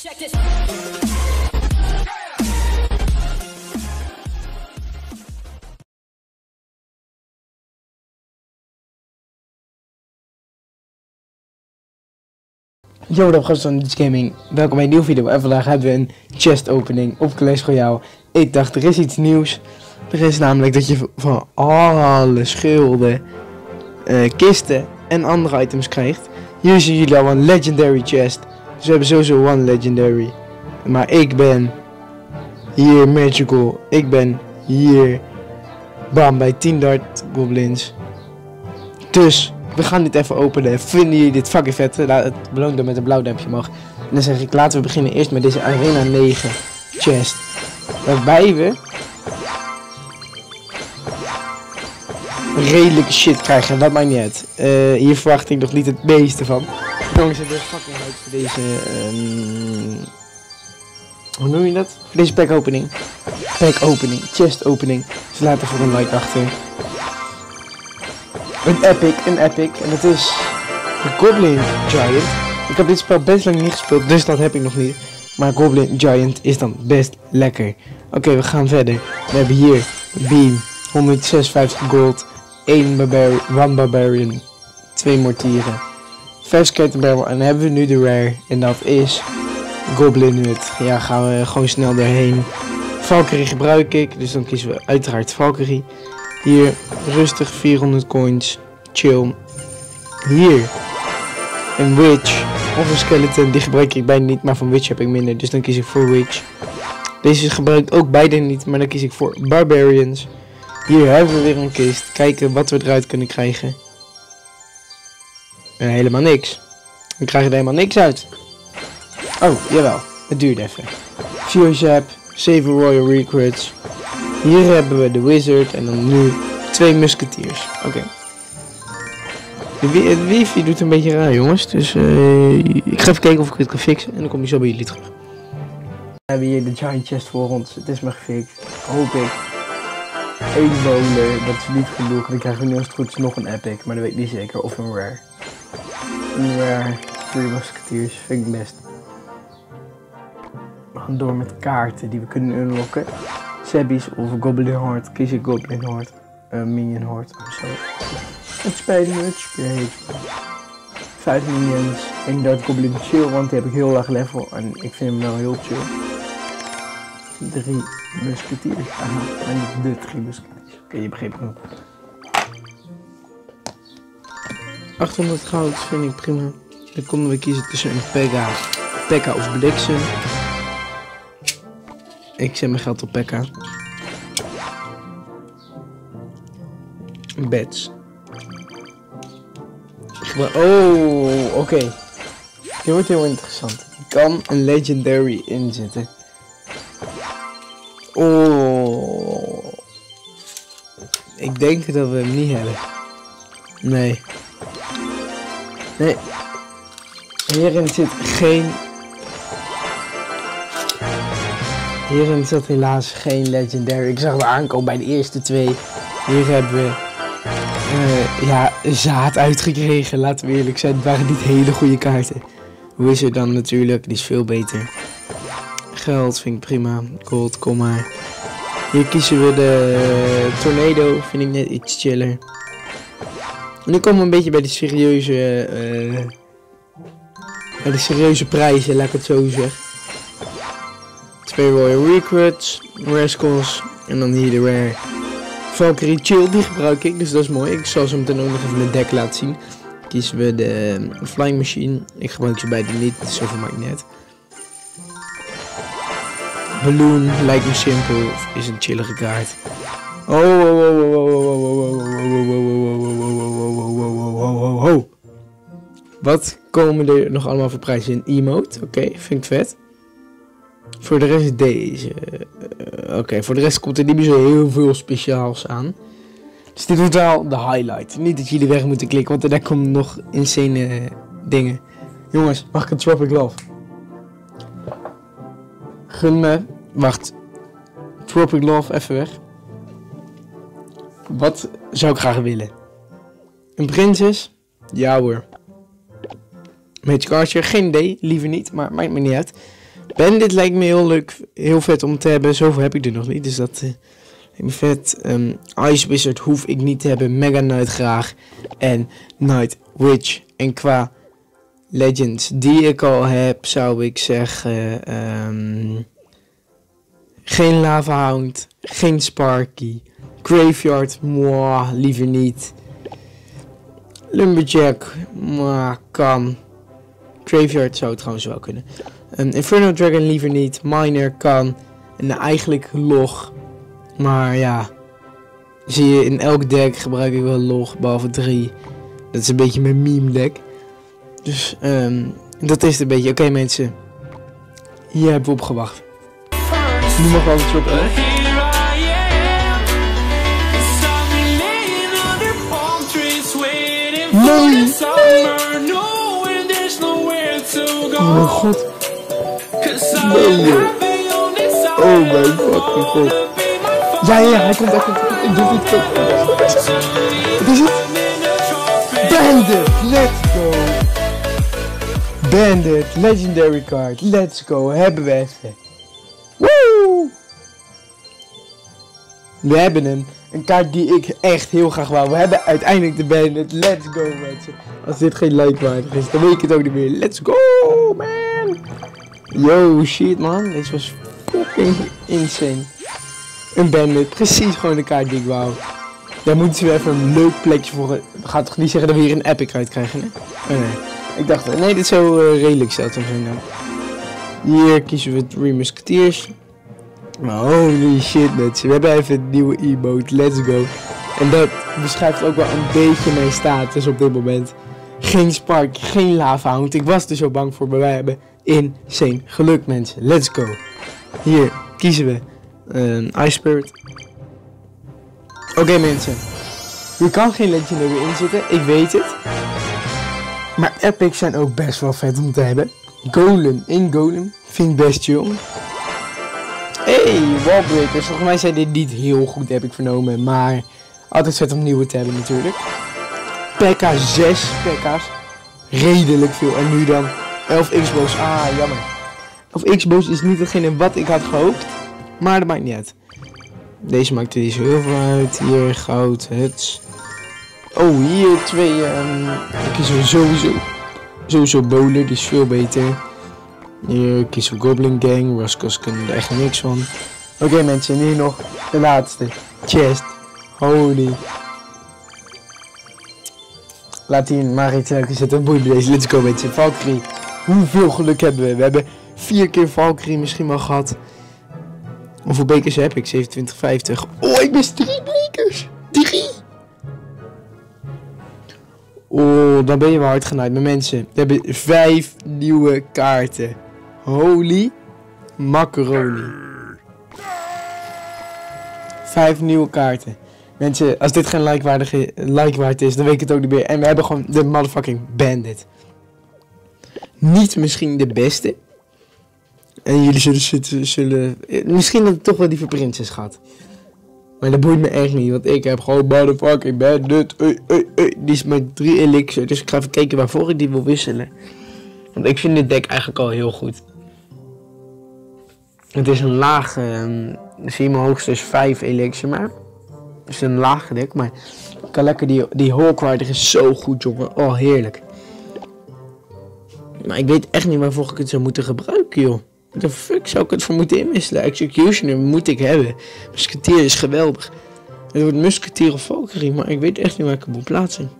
Check this. Yo, wat gasten van Ditch Gaming. Welkom bij een nieuwe video. En vandaag hebben we een chest opening op Clash Royale. Ik dacht, er is iets nieuws. Er is namelijk dat je van alle schilden, eh, kisten en andere items krijgt. Hier zien jullie al een legendary chest. We hebben sowieso one legendary. Maar ik ben hier magical. Ik ben hier bam bij 10 dart goblins. Dus we gaan dit even openen. Vinden jullie dit fucking vet? Laat het beloon dan met een blauw duimpje omhoog. En dan zeg ik, laten we beginnen eerst met deze Arena 9 chest. Waarbij we redelijke shit krijgen. Dat maakt niet uit. Eh, hier verwacht ik nog niet het meeste van. Jongens, het is fucking leuk voor deze... ehm, hoe noem je dat? Voor deze pack opening. Pack opening. Chest opening. Dus laat voor een like achter. Een epic, een epic. En het is de Goblin Giant. Ik heb dit spel best lang niet gespeeld, dus dat heb ik nog niet. Maar Goblin Giant is dan best lekker. Oké, we gaan verder. We hebben hier Beam, 156 gold, 1 barbar 1 Barbarian, 2 mortieren, 5 Skeleton Barrel. En hebben we nu de rare. En dat is Goblin Hut. Ja, gaan we gewoon snel doorheen. Valkyrie gebruik ik, dus dan kiezen we uiteraard Valkyrie. Hier, rustig 400 coins. Chill. Hier, een witch of een skeleton. Die gebruik ik bijna niet, maar van witch heb ik minder. Dus dan kies ik voor witch. Deze gebruikt ook beide niet, maar dan kies ik voor barbarians. Hier hebben we weer een kist. Kijken wat we eruit kunnen krijgen. En helemaal niks. We krijgen er helemaal niks uit. Oh, jawel. Het duurt even. Zap, 7 Royal Recruits. Hier hebben we de Wizard en dan nu twee Musketeers. Oké. Het wifi doet een beetje raar, jongens. Dus eh, ik ga even kijken of ik het kan fixen. En dan kom ik zo bij jullie terug. We hebben hier de Giant Chest voor ons. Het is maar gefixt. Hoop ik. Eén bowler. Dat is niet genoeg. Dan krijgen we nu als het goed is nog een epic. Maar dat weet ik niet zeker. Of een rare. Een rare. Three Musketeers. Vind ik best. We gaan door met kaarten die we kunnen unlocken. Sabbies of Goblin Horde. Kies ik Goblin Horde. Eh, Minion Horde of zo. Het me, het speelt. 5 minions. Dat Goblin chill, want die heb ik heel laag level. En ik vind hem wel heel chill. Drie musketiers. Aha, en de drie musketiers. Oké, je begreep. 800 goud vind ik prima. Dan konden we kiezen tussen een Pekka, Pekka of Bliksem. Ik zet mijn geld op Pekka. Beds. Oh, oké. Dit wordt heel interessant. Je kan een legendary inzetten. Oh. Ik denk dat we hem niet hebben. Nee. Nee. Hierin zit geen Hierin zat helaas geen legendary. Ik zag het aankomen bij de eerste twee. Hier hebben we eh, ja, zaad uitgekregen. Laten we eerlijk zijn, het waren niet hele goede kaarten. Wizard dan natuurlijk, die is veel beter. Geld vind ik prima. Gold, kom maar. Hier kiezen we de tornado, vind ik net iets chiller. Nu komen we een beetje bij de serieuze, eh, bij de serieuze prijzen, laat ik het zo zeggen. Twee Royal Recruits, Rascals en dan hier de Rare Valkyrie Chill, die gebruik ik, dus dat is mooi. Ik zal zo meteen ook nog even mijn deck laten zien. Kiezen we de eh, Flying Machine. Ik gebruik ze beide niet, dus zoveel uit. Balloon lijkt me simpel, is een chillige kaart. Oh, oh, oh, oh, oh, oh, oh, oh, oh, Wat komen er nog allemaal voor prijzen in emote? Oké, vind ik vet. Voor de rest deze. Eh, Oké, voor de rest komt er niet meer zo heel veel speciaals aan. Dus dit wordt wel de highlight. Niet dat jullie weg moeten klikken, want daar komen nog insane eh, dingen. Jongens, mag ik een Tropic Love? Gun me. Wacht. Tropic Love, even weg. Wat zou ik graag willen? Een prinses? Ja hoor. Magic Archer? Geen idee, liever niet, maar maakt me niet uit. Bandit lijkt me heel leuk, heel vet om te hebben. Zoveel heb ik er nog niet, dus dat uh, vet. Um, Ice Wizard hoef ik niet te hebben. Mega Knight graag. En Night Witch. En qua Legends die ik al heb, zou ik zeggen... Um, geen Lava Hound. Geen Sparky. Graveyard, liever niet. Lumberjack, mwah, kan. Graveyard zou het trouwens wel kunnen. Een Inferno Dragon liever niet. Miner kan. En eigenlijk log. Maar ja. Zie je in elk deck gebruik ik wel log. Behalve 3. Dat is een beetje mijn meme deck. Dus um, dat is het een beetje. Oké mensen. Hier hebben we op gewacht. Nu mag wel Nee! Oh mijn god. Nee, Oh mijn fucking god. Ja, ja, hij komt, hij komt. Ik doe niet. Wat is het? Bandit, let's go. Bandit, legendary card, let's go. Hebben we even. We hebben hem. Een kaart die ik echt heel graag wou. We hebben uiteindelijk de bandit. Let's go mensen. Als dit geen like waardig is, dan weet ik het ook niet meer. Let's go man. Yo shit man. Dit was fucking insane. Een bandit. Precies gewoon de kaart die ik wou. Daar moeten we even een leuk plekje voor. Gaat toch niet zeggen dat we hier een epic uit krijgen? Oh, nee. Ik dacht, nee, dit zou uh, redelijk zeldzaam zijn dan. Hier kiezen we Three Musketeers. Holy shit mensen, we hebben even een nieuwe emote, let's go. En dat beschrijft ook wel een beetje mijn status op dit moment. Geen spark, geen lava hound. Ik was er zo bang voor, maar wij hebben insane geluk mensen. Let's go. Hier kiezen we een Ice Spirit. Oké mensen. Je kan geen Legendary in zitten, ik weet het. Maar epics zijn ook best wel vet om te hebben. Golem in Golem vind ik best chill. Hey, Wallbreakers. Volgens mij zijn dit niet heel goed, heb ik vernomen. Maar altijd vet om nieuwe te hebben natuurlijk. Pekka 6 Pekka's. Redelijk veel. En nu dan 11 Xbox. Ah, jammer. Of Xbox is niet hetgene wat ik had gehoopt. Maar dat maakt niet uit. Deze maakt er niet zo heel veel uit. Hier, goud, huts. Oh, hier twee. Um, ik kies sowieso. Sowieso bowler, die is veel beter. Hier kiezen we Goblin Gang. Roscoe's kunnen er echt niks van. Oké mensen, nu nog de laatste. Chest. Holy. Laat hier maar iets leuks zitten. Boeit deze. Let's go mensen. Valkyrie. Hoeveel geluk hebben we? We hebben vier keer Valkyrie misschien wel gehad. Hoeveel bekers heb ik? 2750. Oh, ik mis drie bekers. Drie. Oh, dan ben je wel hard genaaid. Maar mensen, we hebben vijf nieuwe kaarten. Holy macaroni. Vijf nieuwe kaarten. Mensen, als dit geen likewaardige like waard is, dan weet ik het ook niet meer. En we hebben gewoon de motherfucking bandit. Niet misschien de beste. En jullie zullen, zullen, misschien dat het toch wel die voor prinses gaat. Maar dat boeit me echt niet, want ik heb gewoon motherfucking bandit. Die is met drie elixir, dus ik ga even kijken waarvoor ik die wil wisselen. Want ik vind dit deck eigenlijk al heel goed. Het is een laag, uh, zie je mijn hoogste is 5 elixir maar. Het is een laag deck, maar ik kan lekker die, die is zo goed jongen. Oh heerlijk. Maar ik weet echt niet waarvoor ik het zou moeten gebruiken joh. Wat de fuck zou ik het voor moeten inwisselen? Executioner moet ik hebben. Musketeer is geweldig. Het wordt Musketeer of Valkyrie, maar ik weet echt niet waar ik het moet plaatsen.